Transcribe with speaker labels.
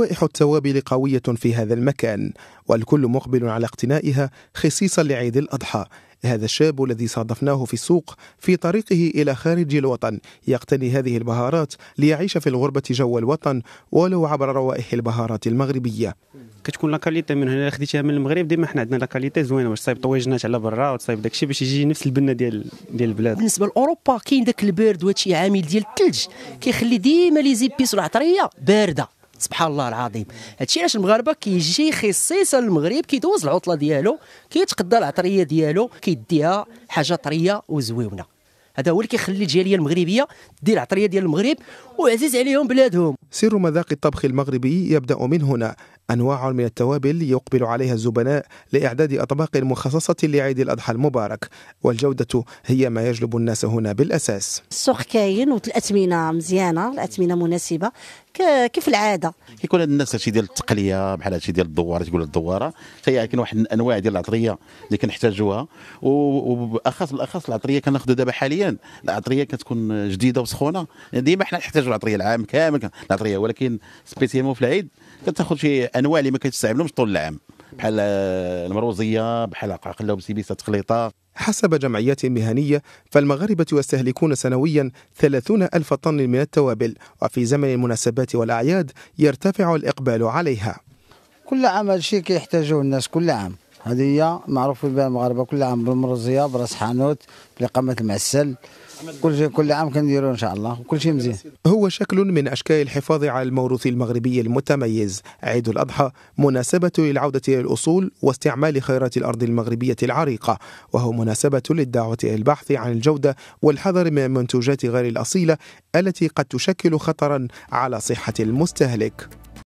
Speaker 1: روائح التوابل قوية في هذا المكان والكل مقبل على اقتنائها خصيصا لعيد الأضحى. هذا الشاب الذي صادفناه في السوق في طريقه إلى خارج الوطن. يقتني هذه البهارات ليعيش في الغربة جو الوطن ولو عبر روائح البهارات المغربية.
Speaker 2: كتكون la qualité من هنا خديتها من المغرب ديما حنا عندنا la qualité زوينة واش تصايب طويجنات على برا وتصايب داكشي باش يجي نفس البنة ديال ديال البلاد.
Speaker 3: بالنسبة لأوروبا كاين داك البرد وهادشي عامل ديال الثلج كيخلي ديما لي زيبيس والعطريه باردة. سبحان الله العظيم. هادشي علاش المغاربة كيجي خصيصا المغرب كيدوز العطلة ديالو كيتقدى العطرية ديالو كيديها حاجة طرية وزويونة. هذا هو اللي كيخلي الجالية المغربية دير العطرية ديال المغرب وعزيز عليهم بلادهم.
Speaker 1: سر مذاق الطبخ المغربي يبدأ من هنا. أنواع من التوابل يقبل عليها الزبناء لإعداد أطباق مخصصة لعيد الأضحى المبارك. والجودة هي ما يجلب الناس هنا بالأساس.
Speaker 4: السوق كاين والأثمنة مزيانة الأثمنة مناسبة. كيف العادة؟
Speaker 5: كيكون عند الناس هادشي ديال التقلية بحال هادشي ديال الدواره تقول الدوارة حتى كاين واحد الانواع ديال العطرية اللي كنحتاجوها. وبالاخص بالاخص العطرية كناخذوا دابا حاليا. العطرية كتكون جديدة وسخونة. ديما حنا نحتاجوا العطرية العام كامل العطرية ولكن سبيسيالمون في العيد كتاخذ شي أنواع اللي ما كتستعملهمش طول العام. بحال المروزية بحال قله وبسيبيسه تخليطة.
Speaker 1: حسب جمعيات مهنية فالمغاربة يستهلكون سنويا 30 ألف طن من التوابل وفي زمن المناسبات والأعياد يرتفع الإقبال عليها.
Speaker 6: كل عام هذا الشيء كيحتاجوه الناس كل عام. هذه هي معروف بها المغاربة كل عام بالمرزيه براس حانوت بلقمه المعسل. كل شيء كل عام كنديروا إن شاء الله وكل شيء مزيان.
Speaker 1: هو شكل من أشكال الحفاظ على الموروث المغربي المتميز. عيد الأضحى مناسبة للعودة إلى الأصول واستعمال خيرات الأرض المغربية العريقة وهو مناسبة للدعوة إلى البحث عن الجودة والحذر من المنتوجات غير الأصيلة التي قد تشكل خطرا على صحة المستهلك.